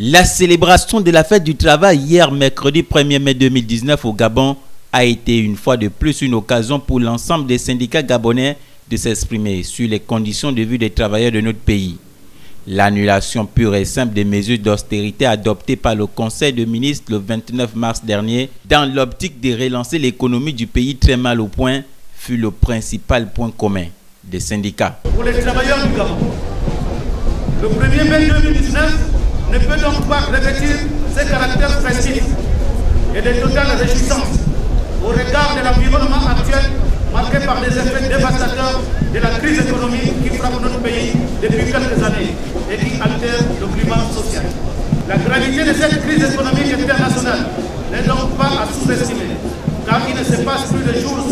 La célébration de la fête du travail hier mercredi 1er mai 2019 au Gabon a été une fois de plus une occasion pour l'ensemble des syndicats gabonais de s'exprimer sur les conditions de vie des travailleurs de notre pays. L'annulation pure et simple des mesures d'austérité adoptées par le Conseil de ministres le 29 mars dernier dans l'optique de relancer l'économie du pays très mal au point fut le principal point commun des syndicats. Pour les travailleurs du Gabon, le 1er mai 2019 ne peut donc pas revêtir ses caractères festifs et de totale réjouissance au regard de l'environnement actuel marqué par des effets dévastateurs de la crise économique qui frappe notre pays depuis quelques années et qui altère le climat social. La gravité de cette crise économique internationale n'est donc pas à sous-estimer, car il ne se passe plus de jours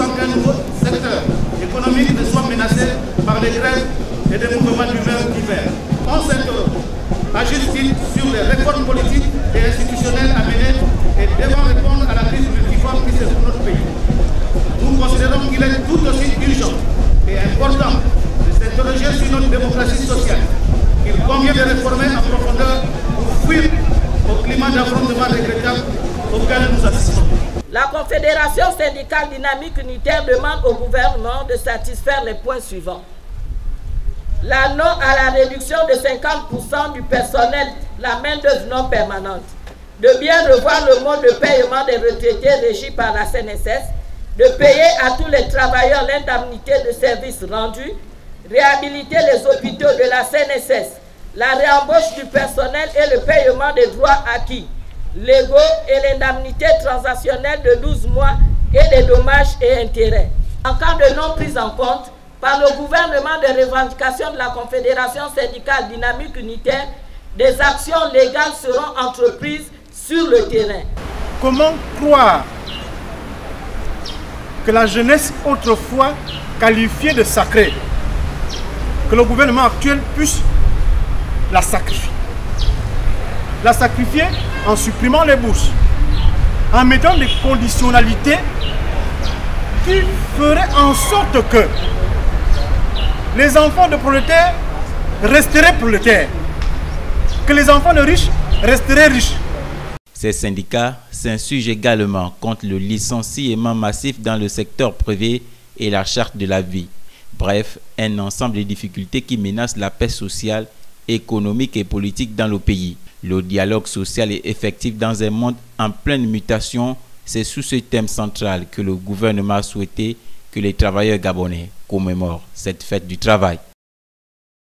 La Confédération syndicale dynamique unitaire demande au gouvernement de satisfaire les points suivants. La non à la réduction de 50% du personnel, la main-d'œuvre non permanente, de bien revoir le mode de paiement des retraités régis par la CNSS, de payer à tous les travailleurs l'indemnité de services rendus, réhabiliter les hôpitaux de la CNSS, la réembauche du personnel et le paiement des droits acquis, légaux et l'indemnité transactionnelle de 12 mois et des dommages et intérêts. En cas de non prise en compte, par le gouvernement des revendications de la Confédération syndicale dynamique unitaire, des actions légales seront entreprises sur le terrain. Comment croire que la jeunesse autrefois qualifiée de sacrée, que le gouvernement actuel puisse la sacrifier? La sacrifier en supprimant les bourses, en mettant des conditionnalités qui feraient en sorte que les enfants de prolétaires resteraient prolétaires, que les enfants de riches resteraient riches. Ces syndicats s'insurgent également contre le licenciement massif dans le secteur privé et la charte de la vie. Bref, un ensemble de difficultés qui menacent la paix sociale, économique et politique dans le pays. Le dialogue social est effectif dans un monde en pleine mutation. C'est sous ce thème central que le gouvernement a souhaité que les travailleurs gabonais commémorent cette fête du travail.